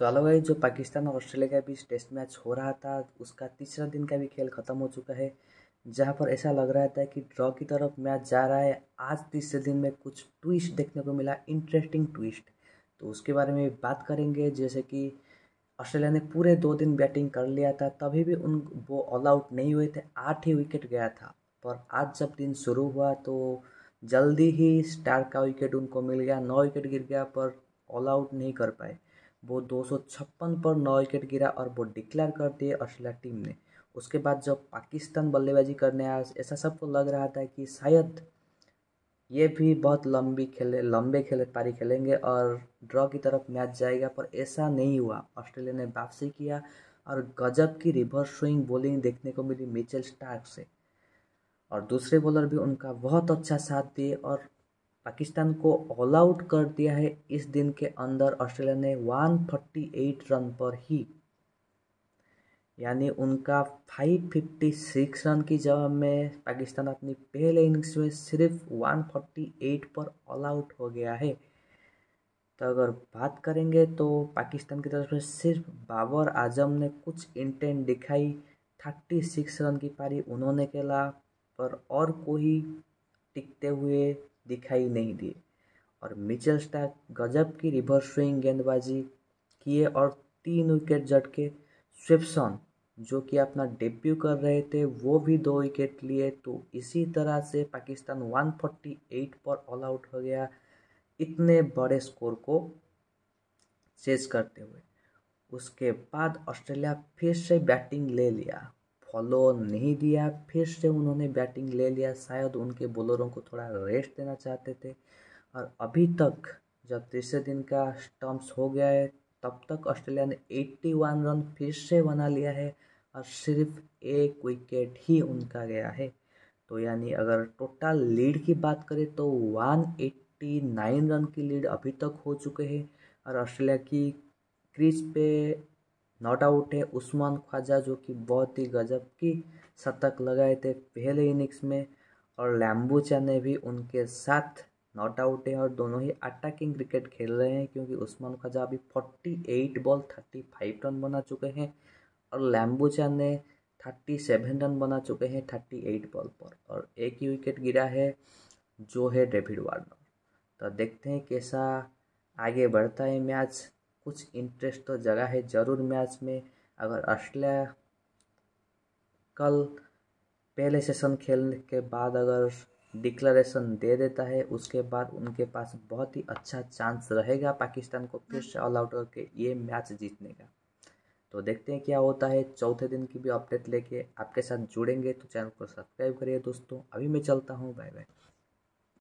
So hello भाई जो पाकिस्तान और ऑस्ट्रेलिया के बीच टेस्ट मैच हो रहा था, उसका तीसरा दिन का भी खेल ख़त्म हो चुका है, जहाँ पर ऐसा लग रहा था कि ड्रॉ की तरफ़ मैच जा रहा है। आज तीसरे दिन में कुछ ट्विस्ट देखने को मिला इंटरेस्टिंग ट्विस्ट तो उसके बारे में बात करेंगे, जैसे कि ऑस्ट्रेलिया ने पूरे दो दिन बैटिंग कर लिया था, तभी भी उन, वो ऑल आउट नहीं हुए थे, आठ ही विकेट गया था। पर आज जब दिन शुरू हुआ तो जल्दी ही स्टार का विकेट उनको मिल गया, नौ विकेट गिर गया, पर ऑल आउट नहीं कर पाए। वो दो सौ छप्पन पर नौ विकेट गिरा और वो डिक्लेयर कर दिए ऑस्ट्रेलिया टीम ने। उसके बाद जब पाकिस्तान बल्लेबाजी करने आया, ऐसा सबको लग रहा था कि शायद ये भी बहुत लंबी खेले, लंबे खेले, पारी खेलेंगे और ड्रॉ की तरफ़ मैच जाएगा, पर ऐसा नहीं हुआ। ऑस्ट्रेलिया ने वापसी किया और गजब की रिवर्स स्विंग बॉलिंग देखने को मिली मिचेल स्टार्क से। और दूसरे बॉलर भी उनका बहुत अच्छा साथ दिए और पाकिस्तान को ऑल आउट कर दिया है। इस दिन के अंदर ऑस्ट्रेलिया ने 148 रन पर ही, यानी उनका 556 रन की जवाब में पाकिस्तान अपनी पहले इनिंग्स में सिर्फ़ 148 पर ऑल आउट हो गया है। तो अगर बात करेंगे तो पाकिस्तान की तरफ़ से सिर्फ़ बाबर आज़म ने कुछ इंटेंट दिखाई 36 रन की पारी उन्होंने खेला, पर और कोई टिकते हुए दिखाई नहीं दिए। और मिचेल स्टार्क गजब की रिवर्स स्विंग गेंदबाजी किए और तीन विकेट झटके स्विप्सन जो कि अपना डेब्यू कर रहे थे, वो भी दो विकेट लिए। तो इसी तरह से पाकिस्तान 148 पर ऑल आउट हो गया इतने बड़े स्कोर को चेज करते हुए। उसके बाद ऑस्ट्रेलिया फिर से बैटिंग ले लिया। फॉलो नहीं दिया, फिर से उन्होंने बैटिंग ले लिया। शायद उनके बॉलरों को थोड़ा रेस्ट देना चाहते थे। और अभी तक जब तीसरे दिन का स्टम्प्स हो गया है, तब तक ऑस्ट्रेलिया ने 81 रन फिर से बना लिया है और सिर्फ़ एक विकेट ही उनका गया है। तो यानी अगर टोटल लीड की बात करें तो 189 रन की लीड अभी तक हो चुके हैं। और ऑस्ट्रेलिया की क्रीज पे नॉट आउट है उस्मान ख्वाजा, जो कि बहुत ही गजब की शतक लगाए थे पहले इनिंग्स में, और लैम्बूचा ने भी उनके साथ नॉट आउट है और दोनों ही अटैकिंग क्रिकेट खेल रहे हैं, क्योंकि उस्मान ख्वाजा अभी forty eight ball thirty five run बना चुके हैं, और लैम्बूचा ने थर्टी सेवन रन बना चुके हैं थर्टी एट बॉल पर, और एक ही विकेट गिरा है, जो है डेविड वार्नर। तो देखते हैं कैसा आगे बढ़ता है मैच। कुछ इंटरेस्ट तो जगह है ज़रूर मैच में। अगर ऑस्ट्रेलिया कल पहले सेशन खेलने के बाद अगर डिक्लेरेशन दे देता है, उसके बाद उनके पास बहुत ही अच्छा चांस रहेगा पाकिस्तान को फिर से ऑल आउट करके ये मैच जीतने का। तो देखते हैं क्या होता है। चौथे दिन की भी अपडेट लेके आपके साथ जुड़ेंगे तो चैनल को सब्सक्राइब करिए दोस्तों। अभी मैं चलता हूँ बाय बाय